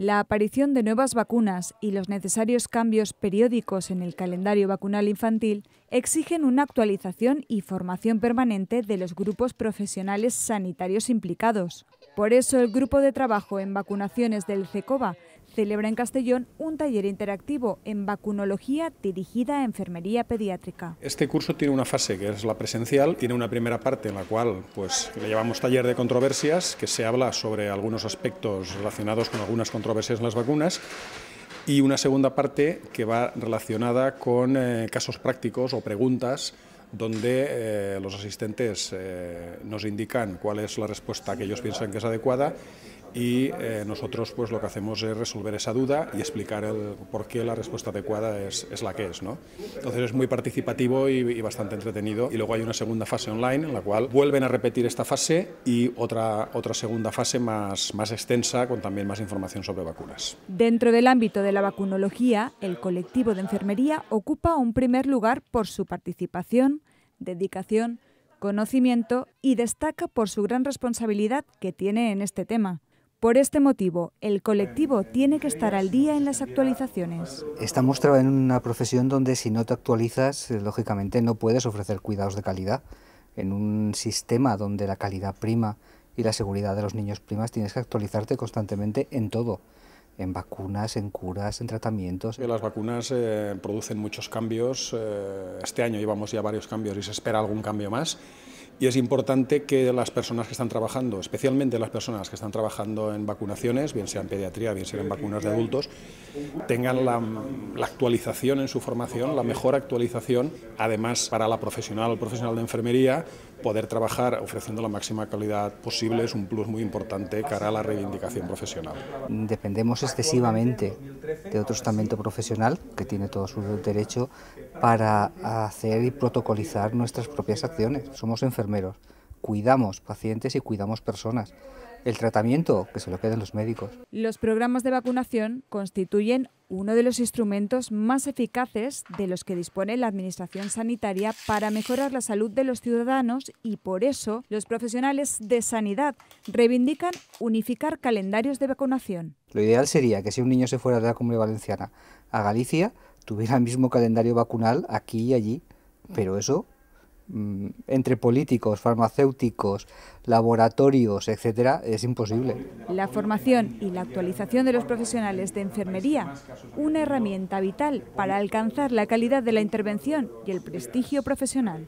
La aparición de nuevas vacunas y los necesarios cambios periódicos en el calendario vacunal infantil exigen una actualización y formación permanente de los grupos profesionales sanitarios implicados. Por eso el grupo de trabajo en vacunaciones del CECOVA celebra en Castellón un taller interactivo en vacunología dirigida a enfermería pediátrica. Este curso tiene una fase que es la presencial, tiene una primera parte en la cual pues, le llamamos taller de controversias, que se habla sobre algunos aspectos relacionados con algunas controversias en las vacunas y una segunda parte que va relacionada con eh, casos prácticos o preguntas donde eh, los asistentes eh, nos indican cuál es la respuesta que ellos piensan que es adecuada y eh, nosotros pues lo que hacemos es resolver esa duda y explicar el por qué la respuesta adecuada es, es la que es. ¿no? Entonces es muy participativo y, y, bastante entretenido y luego hay una segunda fase online en la cual vuelven a repetir esta fase y otra, otra segunda fase más, más extensa con también más información sobre vacunas. Dentro del ámbito de la vacunología, el colectivo de enfermería ocupa un primer lugar por su participación, dedicación, conocimiento y destaca por su gran responsabilidad que tiene en este tema. Por este motivo, el colectivo tiene que estar al día en las actualizaciones. Estamos en una profesión donde si no te actualizas, eh, lógicamente no puedes ofrecer cuidados de calidad. En un sistema donde la calidad prima y la seguridad de los niños primas, tienes que actualizarte constantemente en todo en vacunas, en curas, en tratamientos. Las vacunas eh, producen muchos cambios. Eh, este año llevamos ya varios cambios y se espera algún cambio más. Y es importante que las personas que están trabajando, especialmente las personas que están trabajando en vacunaciones, bien sea en pediatría, bien sea en vacunas de adultos, tengan la, la actualización en su formación, la mejor actualización, además para la profesional o profesional de enfermería, poder trabajar ofreciendo la máxima calidad posible es un plus muy importante cara a la reivindicación profesional. Dependemos excesivamente de otro estamento profesional que tiene todo su derecho para hacer y protocolizar nuestras propias acciones. Somos enfermeros, cuidamos pacientes y cuidamos personas. El tratamiento, que se lo queden los médicos. Los programas de vacunación constituyen uno de los instrumentos más eficaces de los que dispone la Administración Sanitaria para mejorar la salud de los ciudadanos y por eso los profesionales de sanidad reivindican unificar calendarios de vacunación. Lo ideal sería que si un niño se fuera de la Comunidad Valenciana a Galicia, tuviera el mismo calendario vacunal aquí y allí, pero eso entre políticos, farmacéuticos, laboratorios, etcétera, es imposible. La formación y la actualización de los profesionales de enfermería, una herramienta vital para alcanzar la calidad de la intervención y el prestigio profesional.